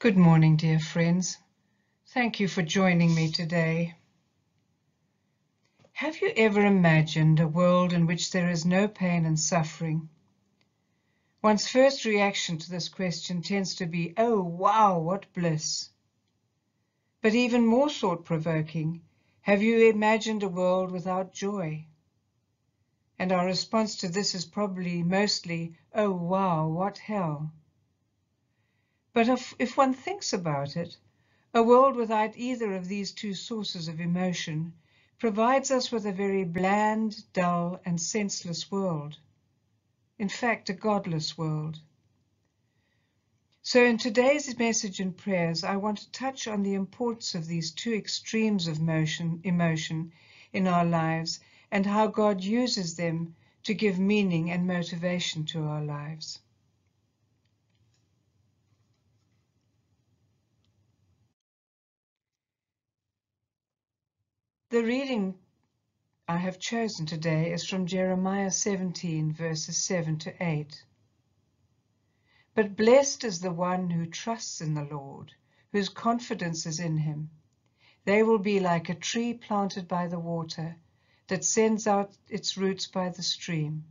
Good morning, dear friends. Thank you for joining me today. Have you ever imagined a world in which there is no pain and suffering? One's first reaction to this question tends to be, oh, wow, what bliss. But even more thought provoking, have you imagined a world without joy? And our response to this is probably mostly, oh, wow, what hell. But if, if one thinks about it, a world without either of these two sources of emotion provides us with a very bland, dull, and senseless world. In fact, a godless world. So in today's message and prayers, I want to touch on the importance of these two extremes of motion, emotion in our lives and how God uses them to give meaning and motivation to our lives. The reading I have chosen today is from Jeremiah 17, verses 7 to 8. But blessed is the one who trusts in the Lord, whose confidence is in him. They will be like a tree planted by the water that sends out its roots by the stream.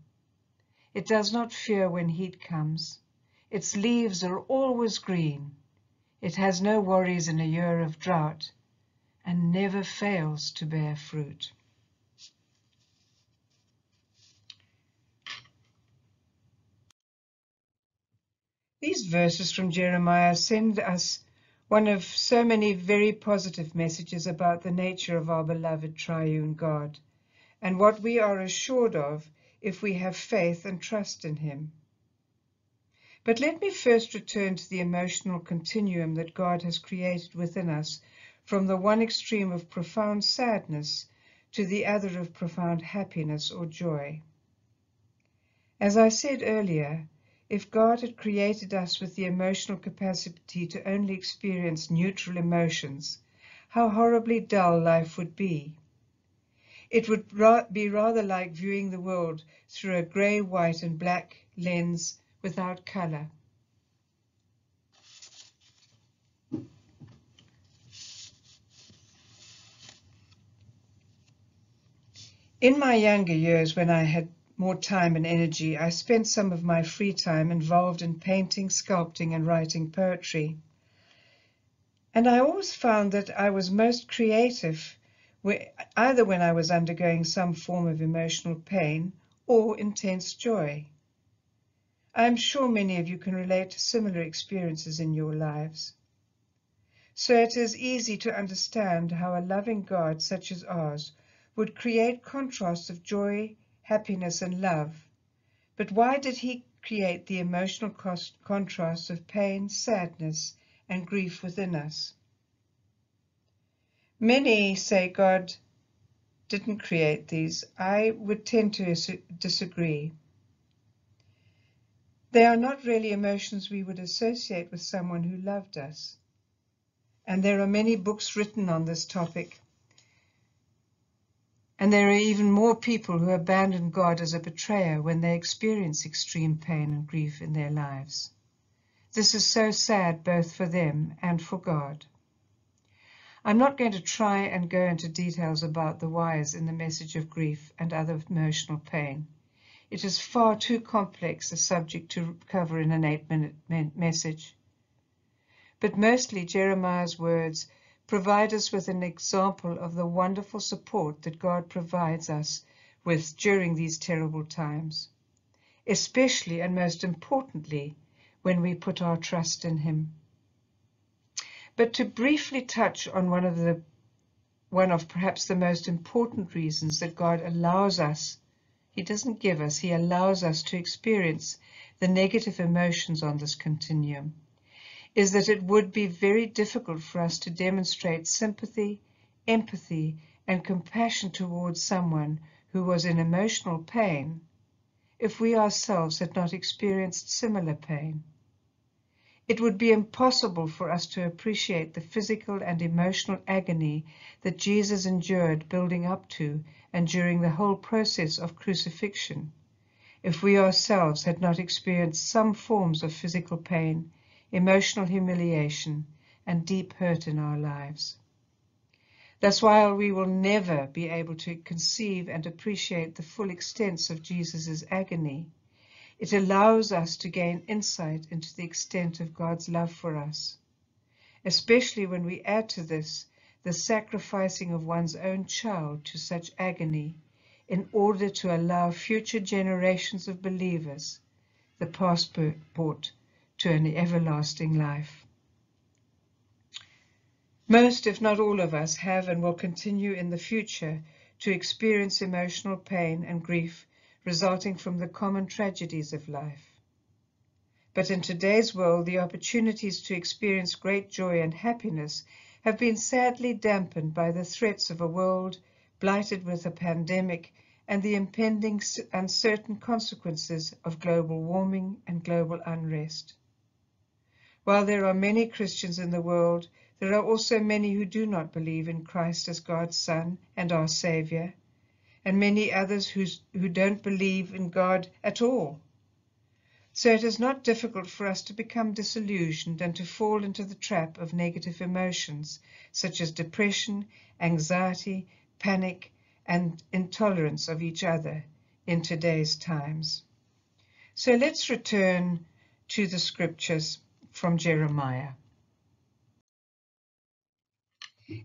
It does not fear when heat comes. Its leaves are always green. It has no worries in a year of drought and never fails to bear fruit. These verses from Jeremiah send us one of so many very positive messages about the nature of our beloved triune God and what we are assured of if we have faith and trust in Him. But let me first return to the emotional continuum that God has created within us from the one extreme of profound sadness to the other of profound happiness or joy. As I said earlier, if God had created us with the emotional capacity to only experience neutral emotions, how horribly dull life would be. It would be rather like viewing the world through a grey, white, and black lens without colour. In my younger years, when I had more time and energy, I spent some of my free time involved in painting, sculpting, and writing poetry. And I always found that I was most creative either when I was undergoing some form of emotional pain or intense joy. I am sure many of you can relate to similar experiences in your lives. So it is easy to understand how a loving God such as ours would create contrasts of joy, happiness, and love. But why did he create the emotional contrasts of pain, sadness, and grief within us? Many say God didn't create these. I would tend to disagree. They are not really emotions we would associate with someone who loved us. And there are many books written on this topic. And there are even more people who abandon God as a betrayer when they experience extreme pain and grief in their lives. This is so sad both for them and for God. I'm not going to try and go into details about the whys in the message of grief and other emotional pain. It is far too complex a subject to cover in an eight-minute message. But mostly Jeremiah's words provide us with an example of the wonderful support that God provides us with during these terrible times, especially and most importantly when we put our trust in Him. But to briefly touch on one of the one of perhaps the most important reasons that God allows us, He doesn't give us, He allows us to experience the negative emotions on this continuum is that it would be very difficult for us to demonstrate sympathy, empathy, and compassion towards someone who was in emotional pain if we ourselves had not experienced similar pain. It would be impossible for us to appreciate the physical and emotional agony that Jesus endured building up to and during the whole process of crucifixion if we ourselves had not experienced some forms of physical pain, emotional humiliation, and deep hurt in our lives. Thus, while we will never be able to conceive and appreciate the full extent of Jesus' agony, it allows us to gain insight into the extent of God's love for us, especially when we add to this the sacrificing of one's own child to such agony in order to allow future generations of believers the passport to an everlasting life. Most, if not all of us, have and will continue in the future to experience emotional pain and grief resulting from the common tragedies of life. But in today's world, the opportunities to experience great joy and happiness have been sadly dampened by the threats of a world blighted with a pandemic and the impending uncertain consequences of global warming and global unrest. While there are many Christians in the world, there are also many who do not believe in Christ as God's Son and our Savior, and many others who don't believe in God at all. So it is not difficult for us to become disillusioned and to fall into the trap of negative emotions such as depression, anxiety, panic, and intolerance of each other in today's times. So let's return to the scriptures from Jeremiah.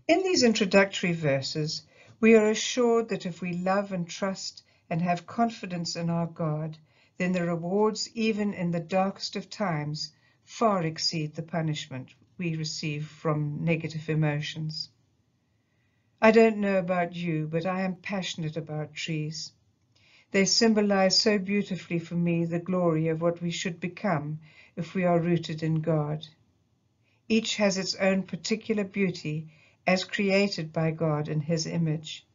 In these introductory verses, we are assured that if we love and trust and have confidence in our God, then the rewards, even in the darkest of times, far exceed the punishment we receive from negative emotions. I don't know about you, but I am passionate about trees. They symbolize so beautifully for me the glory of what we should become if we are rooted in God. Each has its own particular beauty as created by God in His image.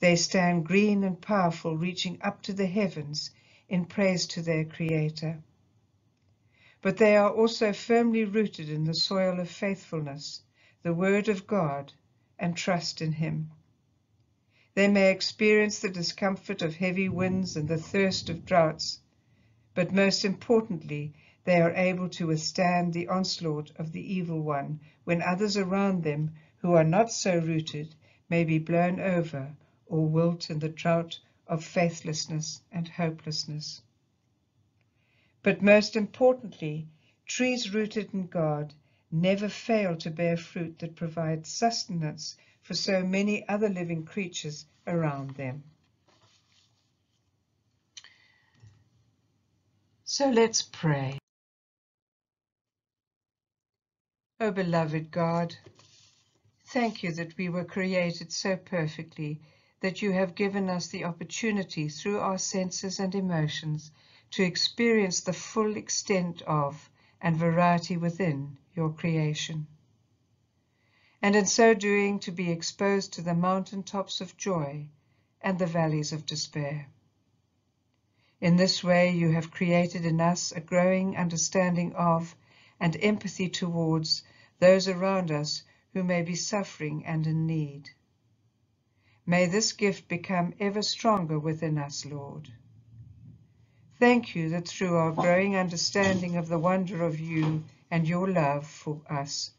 They stand green and powerful, reaching up to the heavens in praise to their Creator. But they are also firmly rooted in the soil of faithfulness, the Word of God, and trust in Him. They may experience the discomfort of heavy winds and the thirst of droughts, but most importantly, they are able to withstand the onslaught of the evil one when others around them who are not so rooted may be blown over or wilt in the drought of faithlessness and hopelessness. But most importantly, trees rooted in God never fail to bear fruit that provides sustenance for so many other living creatures around them. So let's pray. O oh, beloved God, Thank you that we were created so perfectly that you have given us the opportunity through our senses and emotions to experience the full extent of and variety within your creation. And in so doing to be exposed to the mountain tops of joy and the valleys of despair. In this way you have created in us a growing understanding of and empathy towards those around us who may be suffering and in need. May this gift become ever stronger within us, Lord. Thank you that through our growing understanding of the wonder of you and your love for us,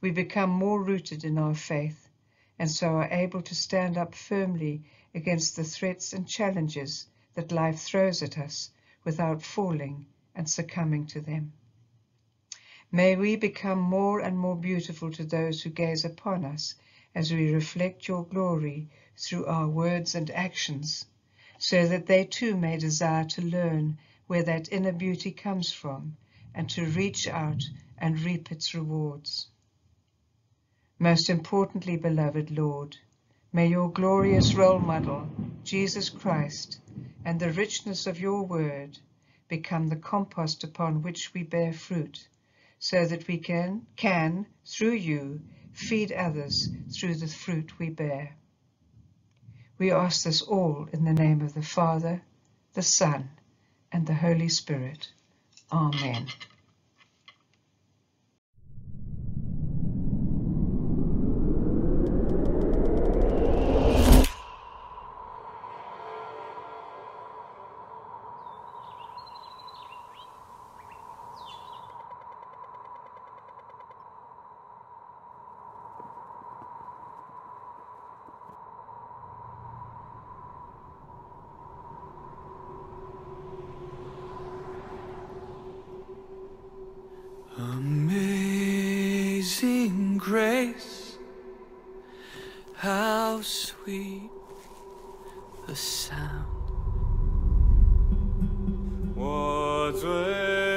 we become more rooted in our faith and so are able to stand up firmly against the threats and challenges that life throws at us without falling and succumbing to them. May we become more and more beautiful to those who gaze upon us as we reflect your glory through our words and actions, so that they too may desire to learn where that inner beauty comes from and to reach out and reap its rewards. Most importantly, beloved Lord, may your glorious role model, Jesus Christ, and the richness of your word become the compost upon which we bear fruit so that we can, can, through you, feed others through the fruit we bear. We ask this all in the name of the Father, the Son, and the Holy Spirit. Amen. Grace. How sweet the sound. 我罪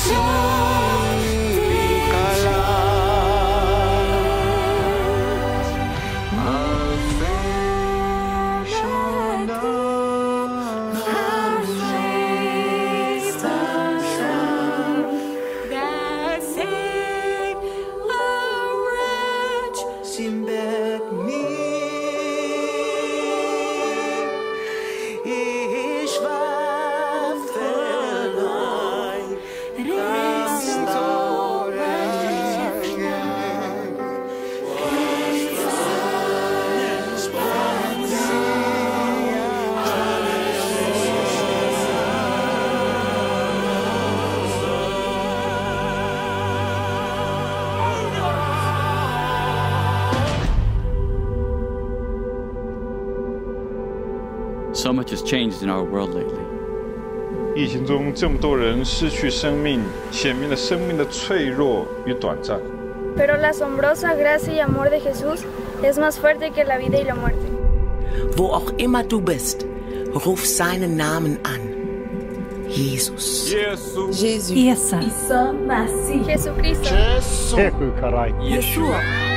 sin So much has changed in our world lately. 疫情中这么多人失去生命，显明了生命的脆弱与短暂。 Pero la asombrosa gracia y amor de Jesús es más fuerte que la vida y la muerte. Wo auch immer du bist, ruf seinen Namen an. Jesus. Jesus. Jesucristo. Jesus.